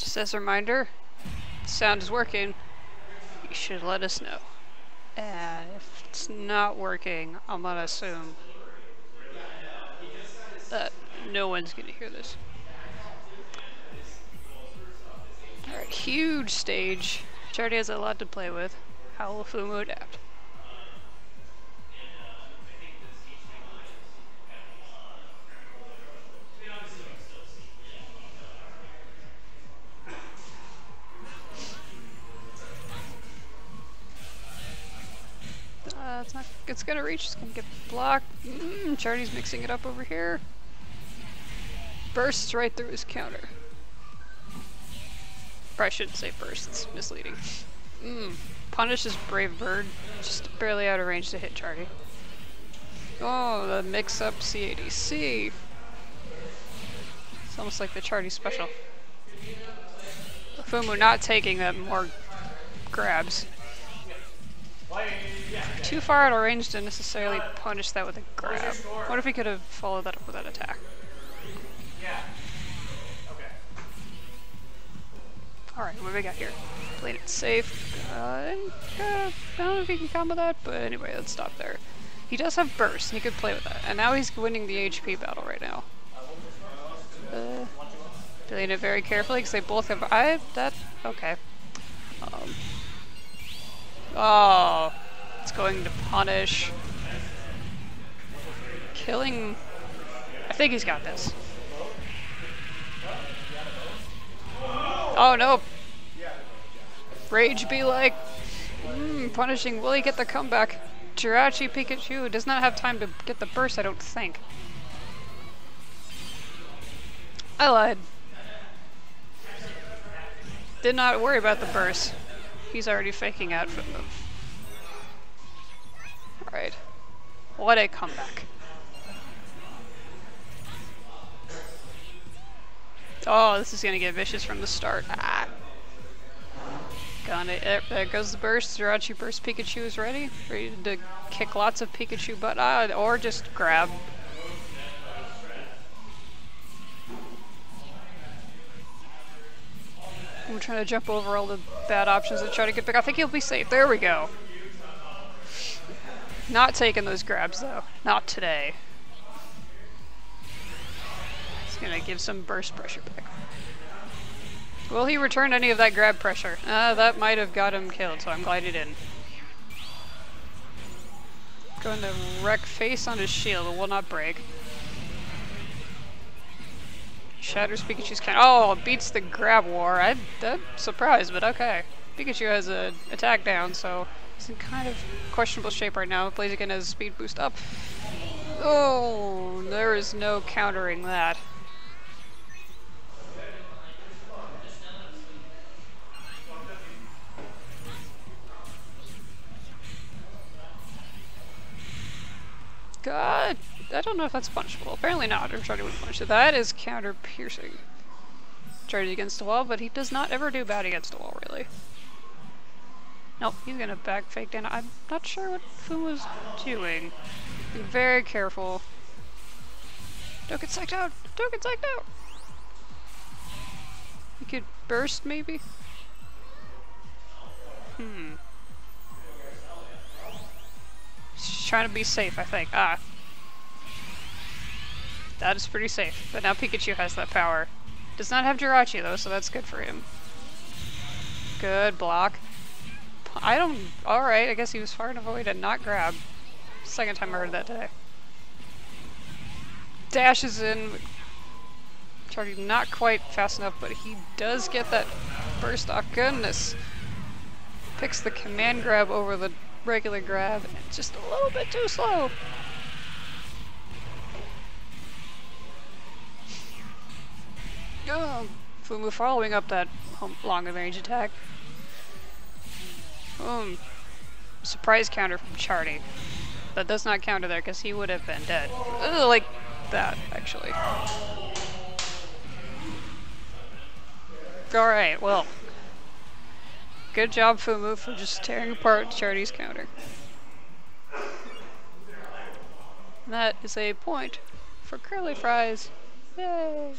Just as a reminder, sound is working. You should let us know. And if it's not working, I'm gonna assume that no one's gonna hear this. Alright, huge stage. Chardy has a lot to play with. How will Fumu adapt? It's gonna reach. It's gonna get blocked. Mm, Chardy's mixing it up over here. Bursts right through his counter. Probably shouldn't say burst. It's misleading. Mm. Punishes Brave Bird. Just barely out of range to hit Chardy. Oh, the mix-up CADC. It's almost like the Chardy special. Fumu not taking that more grabs. Too far out of range to necessarily punish that with a grab. What if we could have followed that up with that attack? Yeah. Okay. Alright, what do we got here? Played it safe. Uh, I don't know if he can combo that, but anyway, let's stop there. He does have burst, and he could play with that. And now he's winning the HP battle right now. Uh, it very carefully, because they both have... I... that... okay. Um, oh, it's going to punish. Killing... I think he's got this. Oh no! Rage be like, mm, punishing, will he get the comeback? Jirachi Pikachu does not have time to get the burst, I don't think. I lied. Did not worry about the burst. He's already faking out from them. What a comeback. Oh, this is gonna get vicious from the start. Ah. It. There, goes the burst. Jirachi Burst Pikachu is ready. Ready to kick lots of Pikachu butt. Ah, or just grab. I'm trying to jump over all the bad options and try to get back. I think he'll be safe. There we go. Not taking those grabs though. Not today He's gonna give some burst pressure back. Will he return any of that grab pressure? Uh, that might have got him killed, so I'm glad he didn't. Going to wreck face on his shield, it will not break. Shatters Pikachu's can- Oh, beats the grab war. I, I'm surprised, but okay. Pikachu has a attack down, so he's in kind of questionable shape right now. Blaziken has speed boost up. Oh, there is no countering that. God, I don't know if that's punishable. Apparently not. I'm trying to punish it. That is counter piercing. Charge against the wall, but he does not ever do bad against the wall, really. Nope, he's gonna back fake down. I'm not sure what Fu was doing. Be very careful. Don't get psyched out! Don't get psyched out! You could burst, maybe? Hmm. She's trying to be safe, I think. Ah. That is pretty safe. But now Pikachu has that power. Does not have Jirachi though, so that's good for him. Good block. I don't... Alright, I guess he was far enough away to not grab. Second time I heard that today. Dashes in. Chardy not quite fast enough, but he does get that burst off. Goodness. Picks the command grab over the regular grab, just a little bit too slow. Oh, Fumu following up that long range attack. Boom. Surprise counter from Chardy. That does not counter there because he would have been dead. Ugh, like that, actually. Alright, well, Good job, Fumu, for just tearing apart Chardy's counter. That is a point for curly fries. Yay!